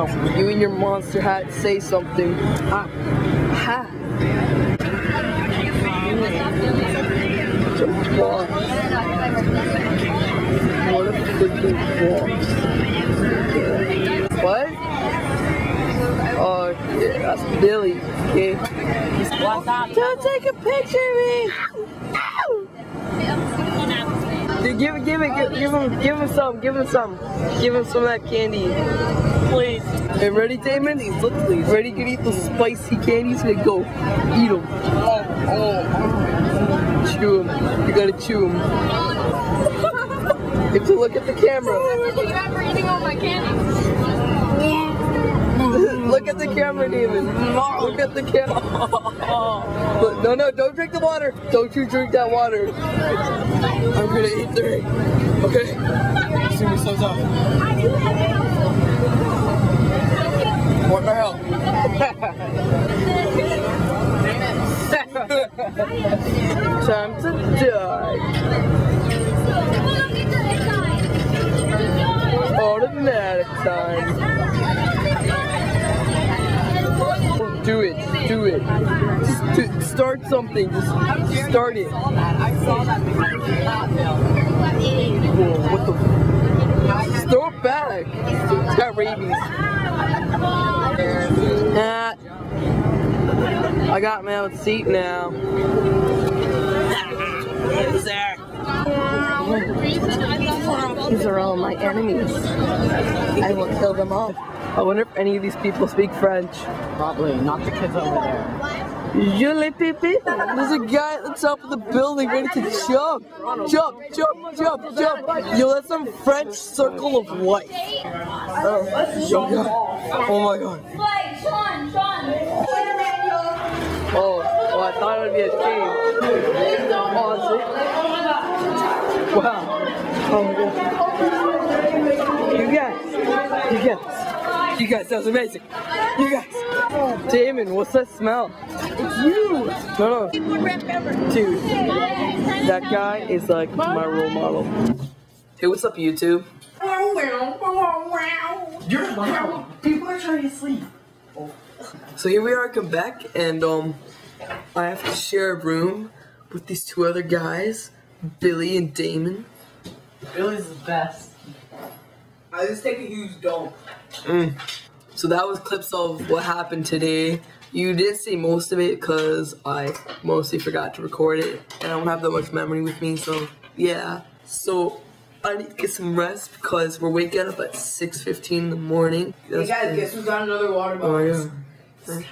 You and your monster hat say something. Ah. Ha. What a freaking walk. What? Oh, yeah, that's Billy. Okay. Don't take a picture of me. Dude, give give it, give, give him, give him some, give him some, give him some of that candy. Please. Hey, ready, Damon? Look, please. Ready to eat those spicy candies? Hey, go, eat them. Oh, oh. Chew them. You gotta chew them. You have to look at the camera. Remember eating all my candy. look at the camera, Damon. Look at the camera. Look, no, no, don't drink the water. Don't you drink that water. I'm gonna eat three. Okay? See me so tough. What the hell? Time to die. Automatic time. Do it. Do it. Just start something. Just start it. Whoa, what the? Throw back. It's got rabies. I got my own seat now. These are all my enemies. I will kill them all. I wonder if any of these people speak French. Probably, not the kids over there. Je les pipi. There's a guy at the top of the building ready to jump. Jump, jump, jump, jump. Yo, that's some French circle of life. Oh, oh god. Oh my god. Oh, oh, I thought it would be a shame. Oh? Wow. Oh my god. You guys. You guys. You guys, that was amazing. You guys. Damon, what's that smell? It's you. No, no. Dude, that guy is like my role model. Hey, what's up, YouTube? You're loud. People are trying to sleep. So here we are, come back, and um, I have to share a room with these two other guys, Billy and Damon. Billy's the best. I just take a huge dump. Mm. So that was clips of what happened today. You did see most of it because I mostly forgot to record it, and I don't have that much memory with me. So yeah. So I need to get some rest because we're waking up at 6:15 in the morning. Hey guys, guess who's got another water bottle? Oh yeah.